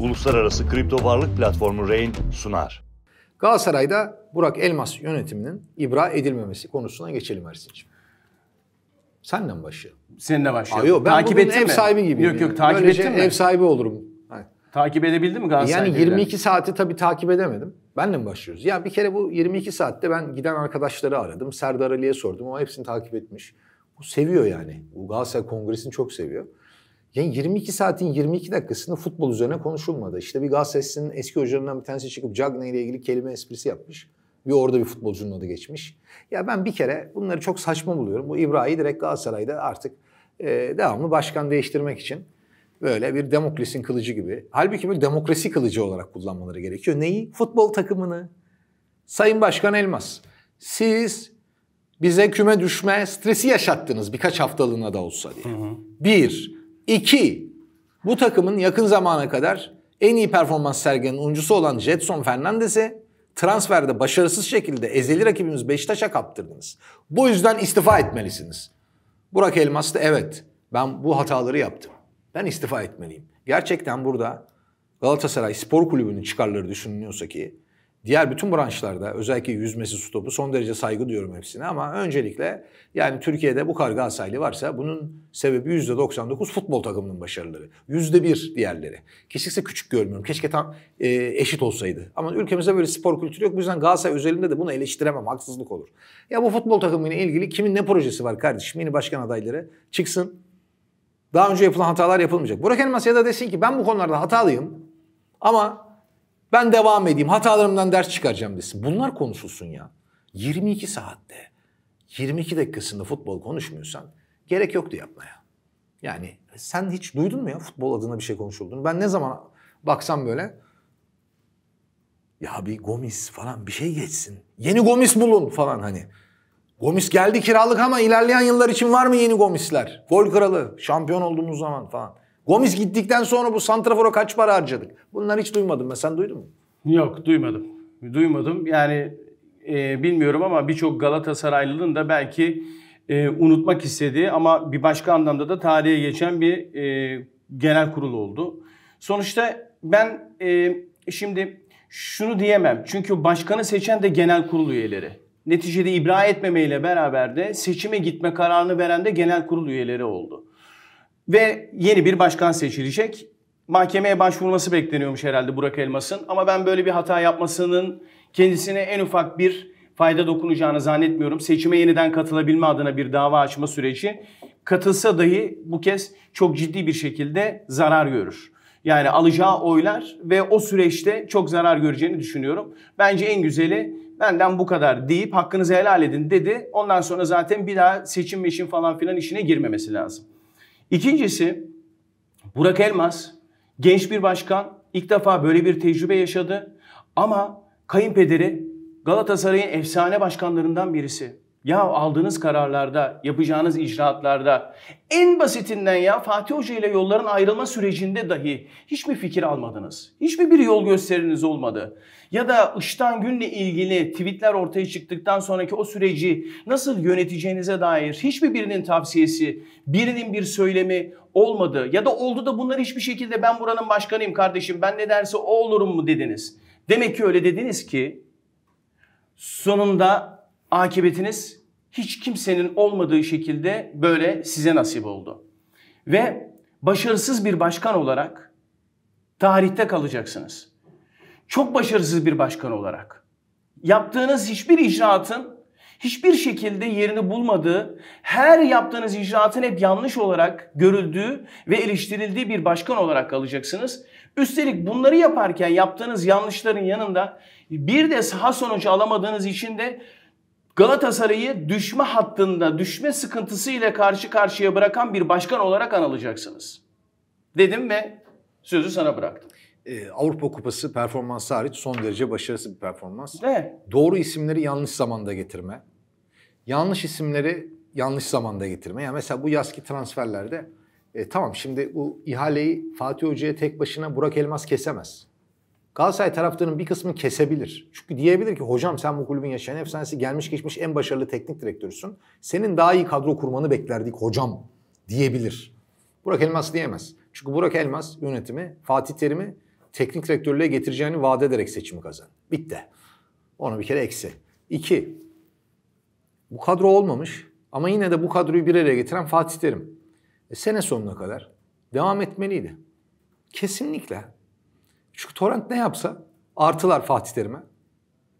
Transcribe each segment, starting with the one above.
Uluslararası kripto varlık platformu Rain sunar. Galatasaray'da Burak Elmas yönetiminin ibra edilmemesi konusuna geçelim Ersin'ciğim. Senden başlayalım. Seninle başlayalım. Aa, yok, ben takip ettin ev mi? sahibi gibiyim. Yok yani. yok takip Böylece ettin mi? Ev sahibi olurum. Ha. Takip edebildin mi Galatasaray'ı? Yani 22 saati tabii takip edemedim. Benle mi başlıyoruz? Ya bir kere bu 22 saatte ben giden arkadaşları aradım. Serdar Ali'ye sordum. O hepsini takip etmiş. Bu seviyor yani. Bu Galatasaray Kongresi'ni çok seviyor. Yani 22 saatin 22 dakikasında futbol üzerine konuşulmadı. İşte bir Galatasaray'ın eski hocalarından bir tanesi çıkıp Cagney ile ilgili kelime esprisi yapmış. Bir orada bir futbolcunun adı geçmiş. Ya ben bir kere bunları çok saçma buluyorum. Bu İbrahim'i direkt Galatasaray'da artık e, devamlı başkan değiştirmek için böyle bir demokrasinin kılıcı gibi. Halbuki bir demokrasi kılıcı olarak kullanmaları gerekiyor. Neyi? Futbol takımını. Sayın Başkan Elmas, siz bize küme düşme stresi yaşattınız birkaç haftalığına da olsa diye. Bir. İki. Bu takımın yakın zamana kadar en iyi performans sergilenen oyuncusu olan Jetson Fernandez'e transferde başarısız şekilde ezeli rakibimiz Beşiktaş'a kaptırdınız. Bu yüzden istifa etmelisiniz. Burak Elmas da evet ben bu hataları yaptım. Ben istifa etmeliyim. Gerçekten burada Galatasaray Spor Kulübü'nün çıkarları düşünülüyorsa ki diğer bütün branşlarda özellikle yüzmesi su topu son derece saygı duyuyorum hepsine ama öncelikle yani Türkiye'de bu kadar Galatasaraylı varsa bunun sebebi %99 futbol takımının başarıları. %1 diğerleri. Keşke küçük görmüyorum. Keşke tam e, eşit olsaydı. Ama ülkemizde böyle spor kültürü yok. Bu yüzden Galatasaray özelinde de bunu eleştiremem. Haksızlık olur. Ya bu futbol takımıyla ilgili kimin ne projesi var kardeşim? Yeni başkan adayları çıksın. Daha önce yapılan hatalar yapılmayacak. Burak Elmas ya da desin ki ben bu konularda hatalıyım ama ben devam edeyim. Hatalarımdan ders çıkaracağım desin. Bunlar konuşulsun ya. 22 saatte 22 dakikasında futbol konuşmuyorsan gerek yoktu yapmaya. Yani sen hiç duydun mu ya futbol adına bir şey konuşulduğunu? Ben ne zaman baksam böyle ya bir Gomis falan bir şey geçsin. Yeni Gomis bulun falan hani. Gomis geldi kiralık ama ilerleyen yıllar için var mı yeni Gomisler? Gol kralı, şampiyon olduğumuz zaman falan. Gomis gittikten sonra bu Santrafor'a kaç para harcadık? Bunları hiç duymadım ben. Sen duydun mu? Yok duymadım. Duymadım. Yani e, bilmiyorum ama birçok Galatasaraylı'nın da belki e, unutmak istediği ama bir başka anlamda da tarihe geçen bir e, genel kurul oldu. Sonuçta ben e, şimdi şunu diyemem. Çünkü başkanı seçen de genel kurul üyeleri. Neticede ibra etmemeyle beraber de seçime gitme kararını veren de genel kurul üyeleri oldu. Ve yeni bir başkan seçilecek. Mahkemeye başvurması bekleniyormuş herhalde Burak Elmas'ın. Ama ben böyle bir hata yapmasının kendisine en ufak bir fayda dokunacağını zannetmiyorum. Seçime yeniden katılabilme adına bir dava açma süreci katılsa dahi bu kez çok ciddi bir şekilde zarar görür. Yani alacağı oylar ve o süreçte çok zarar göreceğini düşünüyorum. Bence en güzeli benden bu kadar deyip hakkınızı helal edin dedi. Ondan sonra zaten bir daha seçim meşin falan filan işine girmemesi lazım. İkincisi Burak Elmas genç bir başkan ilk defa böyle bir tecrübe yaşadı ama kayınpederi Galatasaray'ın efsane başkanlarından birisi. Ya aldığınız kararlarda, yapacağınız icraatlarda en basitinden ya Fatih Hoca ile yolların ayrılma sürecinde dahi hiçbir fikir almadınız. Hiçbir bir yol gösteriniz olmadı. Ya da Iştan Gün'le ilgili tweetler ortaya çıktıktan sonraki o süreci nasıl yöneteceğinize dair hiçbir birinin tavsiyesi, birinin bir söylemi olmadı. Ya da oldu da bunlar hiçbir şekilde ben buranın başkanıyım kardeşim ben ne derse o olurum mu dediniz. Demek ki öyle dediniz ki sonunda akıbetiniz hiç kimsenin olmadığı şekilde böyle size nasip oldu. Ve başarısız bir başkan olarak tarihte kalacaksınız. Çok başarısız bir başkan olarak. Yaptığınız hiçbir icraatın hiçbir şekilde yerini bulmadığı, her yaptığınız icraatın hep yanlış olarak görüldüğü ve eleştirildiği bir başkan olarak kalacaksınız. Üstelik bunları yaparken yaptığınız yanlışların yanında bir de saha sonucu alamadığınız için de Galatasaray'ı düşme hattında, düşme sıkıntısıyla karşı karşıya bırakan bir başkan olarak anılacaksınız. Dedim ve sözü sana bıraktım. Ee, Avrupa Kupası performansı hariç son derece başarısız bir performans. Ne? Doğru isimleri yanlış zamanda getirme. Yanlış isimleri yanlış zamanda getirme. Yani mesela bu yazki transferlerde e, tamam şimdi bu ihaleyi Fatih Hoca'ya tek başına Burak Elmas kesemez. Galatasaray taraftarının bir kısmını kesebilir. Çünkü diyebilir ki hocam sen bu kulübün yaşayan efsanesi gelmiş geçmiş en başarılı teknik direktörüsün. Senin daha iyi kadro kurmanı beklerdik hocam diyebilir. Burak Elmas diyemez. Çünkü Burak Elmas yönetimi Fatih Terim'i teknik direktörlüğe getireceğini vaat ederek seçimi kazandı. Bitti. Onu bir kere eksi. İki, bu kadro olmamış ama yine de bu kadroyu bir araya getiren Fatih Terim. E, sene sonuna kadar devam etmeliydi. Kesinlikle. Çünkü Torrent ne yapsa artılar Fatih Terim'e.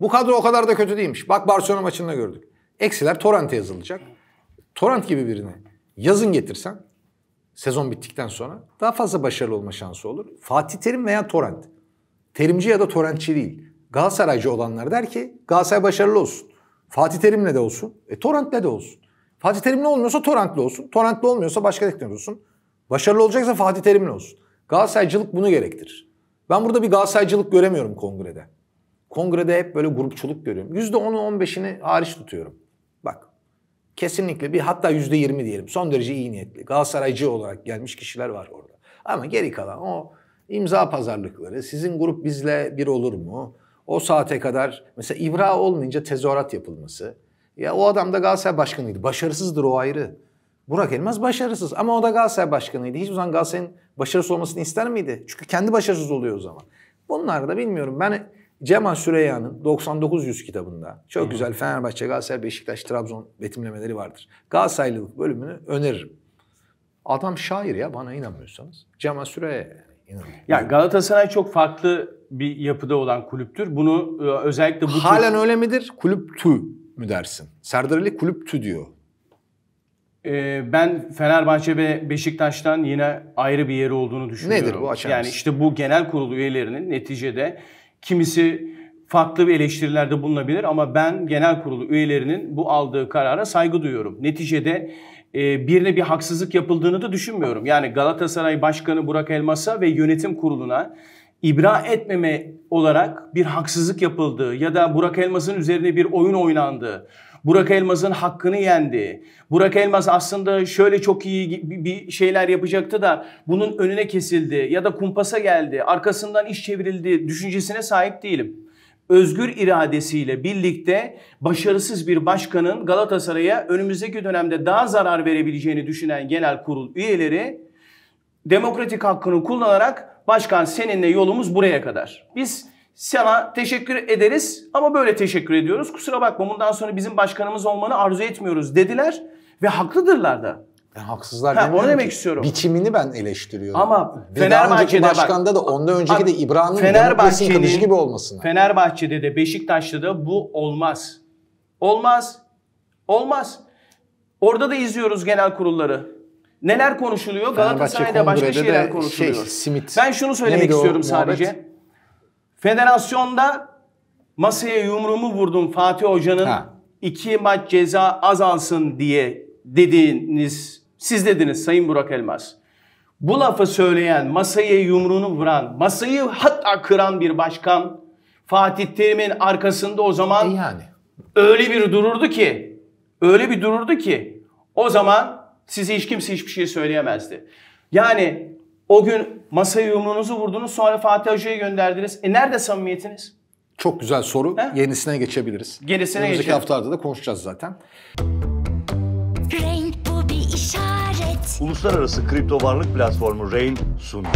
Bu kadro o kadar da kötü değilmiş. Bak Barcelona maçında gördük. Eksiler Torrent'e yazılacak. Torrent gibi birini yazın getirsen sezon bittikten sonra daha fazla başarılı olma şansı olur. Fatih Terim veya Torrent. Terimci ya da Torrentçi değil. Galatasaraycı olanlar der ki Galatasaray başarılı olsun. Fatih Terim'le de olsun. E Torrent'le de olsun. Fatih Terim'le olmuyorsa Torrent'le olsun. Torrent'le olmuyorsa başka teknik olsun. Başarılı olacaksa Fatih Terim'le olsun. Galatasaraycılık bunu gerektirir. Ben burada bir Galatasaraycılık göremiyorum kongrede. Kongrede hep böyle grupçuluk görüyorum. %10'u 15'ini hariç tutuyorum. Bak kesinlikle bir hatta %20 diyelim. Son derece iyi niyetli. Galatasaraycı olarak gelmiş kişiler var orada. Ama geri kalan o imza pazarlıkları, sizin grup bizle bir olur mu? O saate kadar mesela İbra olmayınca tezahürat yapılması. Ya o adam da Galatasaray başkanıydı. Başarısızdır o ayrı. Burak Elmaz başarısız ama o da Galatasaray başkanıydı. Hiçbir zaman Galatasaray'ın başarısız olmasını ister miydi? Çünkü kendi başarısız oluyor o zaman. Bunlar da bilmiyorum. Ben Cemal Süreyya'nın 9900 kitabında çok güzel Fenerbahçe, Galatasaray, Beşiktaş, Trabzon betimlemeleri vardır. Galatasaraylılık bölümünü öneririm. Adam şair ya bana inanmıyorsanız. Cemal Süreyya inanın. Yani Galatasaray çok farklı bir yapıda olan kulüptür. Bunu e, özellikle bu tür- Halen öyle midir? Kulüp tü mü dersin? Serdar Ali kulüp tü diyor. Ee, ben Fenerbahçe ve Beşiktaş'tan yine ayrı bir yeri olduğunu düşünüyorum. Nedir bu? Açar Yani işte bu genel kurulu üyelerinin neticede kimisi farklı bir eleştirilerde bulunabilir ama ben genel kurulu üyelerinin bu aldığı karara saygı duyuyorum. Neticede e, birine bir haksızlık yapıldığını da düşünmüyorum. Yani Galatasaray Başkanı Burak Elmas'a ve yönetim kuruluna ibra etmeme olarak bir haksızlık yapıldığı ya da Burak Elmas'ın üzerine bir oyun oynandığı, Burak Elmas'ın hakkını yendi. Burak Elmas aslında şöyle çok iyi bir- şeyler yapacaktı da bunun önüne kesildi ya da kumpasa geldi, arkasından iş çevrildi düşüncesine sahip değilim. Özgür iradesiyle birlikte başarısız bir başkanın Galatasaray'a önümüzdeki dönemde daha zarar verebileceğini düşünen genel kurul üyeleri demokratik hakkını kullanarak başkan seninle yolumuz buraya kadar. Biz sana teşekkür ederiz ama böyle teşekkür ediyoruz. Kusura bakma bundan sonra bizim başkanımız olmanı arzu etmiyoruz dediler ve haklıdırlar da. Ben haksızlar Ha, demiyorum demek ki. istiyorum. Biçimini ben eleştiriyorum. Ama Ve Fenerbahçe'de başkanda da ondan önceki de İbrahim'in Fenerbahçe'nin- kılıcı gibi olmasına. Fenerbahçe'de de Beşiktaş'ta da bu olmaz. Olmaz. Olmaz. Orada da izliyoruz genel kurulları. Neler konuşuluyor? Galatasaray'da başka şeyler de konuşuluyor. şey, simit. Ben şunu söylemek Neydi o istiyorum muhabbet? Federasyonda masaya yumruğumu vurdum Fatih Hoca'nın Ha. iki maç ceza azalsın diye dediğiniz, siz dediniz Sayın Burak Elmas. Bu lafı söyleyen, masaya yumruğunu vuran, masayı hatta kıran bir başkan Fatih Terim'in arkasında o zaman E yani. öyle bir dururdu ki, öyle bir dururdu ki o zaman size hiç kimse hiçbir şey söyleyemezdi. Yani o gün masaya yumruğunuzu vurdunuz sonra Fatih Hoca'ya gönderdiniz. E nerede samimiyetiniz? Çok güzel soru. He? Yenisine geçebiliriz. Yenisine Önümüzdeki geçelim. haftalarda da konuşacağız zaten. Renk bu bir işaret. Uluslararası kripto varlık platformu Rain sundu.